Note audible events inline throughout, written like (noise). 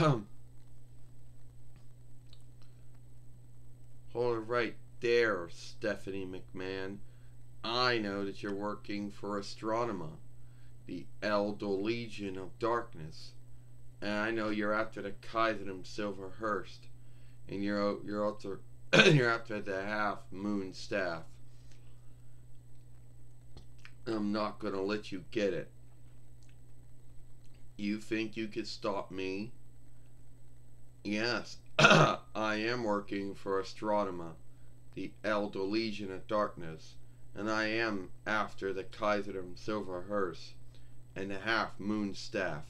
(clears throat) Hold it right there, Stephanie McMahon. I know that you're working for Astronema, the Elder Legion of Darkness. And I know you're after the Kaiserim Silverhurst. And you're you're after (clears throat) you're after the half moon staff. I'm not gonna let you get it. You think you could stop me? Yes, (clears throat) I am working for Astronema, the Elder Legion of Darkness, and I am after the Kaiserim Silverhurst and the Half Moon Staff.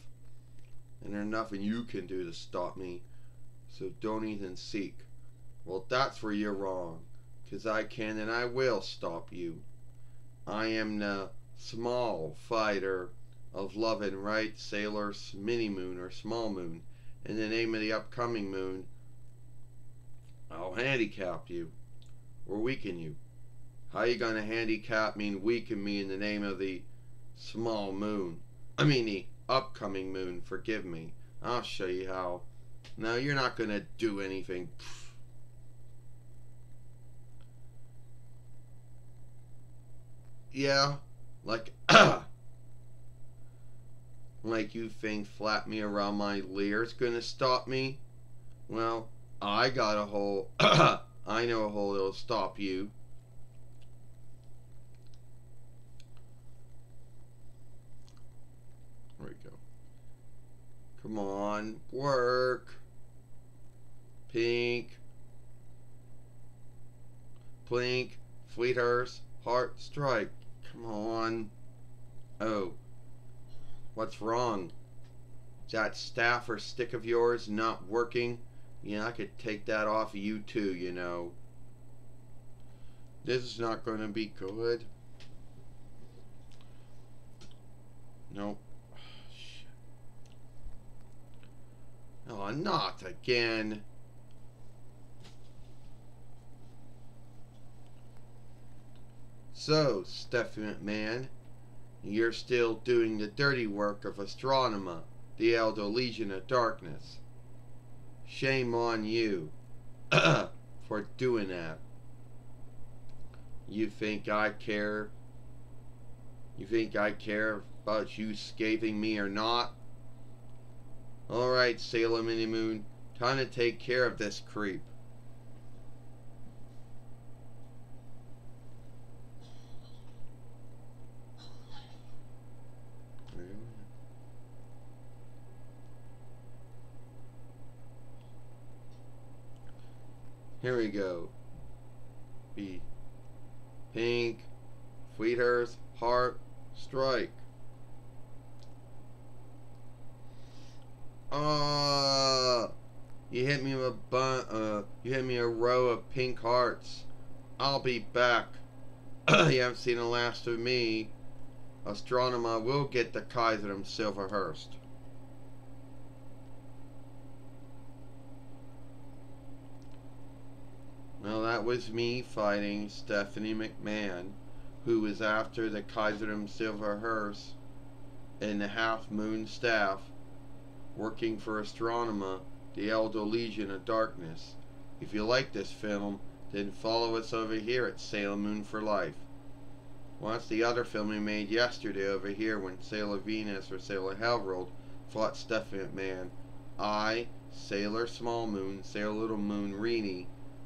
And there's nothing you can do to stop me, so don't even seek. Well, that's where you're wrong, 'cause I can and I will stop you. I am the small fighter of love and right, Sailor Mini Moon or Small Moon. In the name of the upcoming moon, I'll handicap you or weaken you. How you gonna handicap me and weaken me in the name of the small moon? I mean the upcoming moon, forgive me. I'll show you how. No, you're not gonna do anything. Yeah, like (clears throat) ah, like you think flap me around my is gonna stop me? Well, I got a hole. (coughs) I know a hole that'll stop you. There we go. Come on, work. Pink. Plink. Fleethurst. Heart. Strike. Come on. Oh. What's wrong? Is that staff or stick of yours not working? You know, I could take that off of you too, you know. This is not going to be good. Nope. (sighs) Oh, not again. So, Stephanie McMahon, you're still doing the dirty work of Astronema, the Elder Legion of Darkness. Shame on you (clears throat) for doing that. You think I care? You think I care about you scathing me or not? Alright, Sailor Mini Moon, time to take care of this creep. Here we go. B. Pink. Fleethurst. Heart. Strike. Uh, you hit me a bun. Uh, you hit me a row of pink hearts. I'll be back. (clears throat) you haven't seen the last of me. Astronema will get the Kaiser Kaiserim Silverhurst. Well, that was me fighting Stephanie McMahon, who was after the Kaiserdom Silver Hearse and the Half Moon Staff, working for Astronema, the Elder Legion of Darkness. If you like this film, then follow us over here at Sailor Moon for Life. That's the other film we made yesterday over here when Sailor Venus or Sailor Hellworld fought Stephanie McMahon. I, Sailor Small Moon, Sailor Little Moon, Reenie,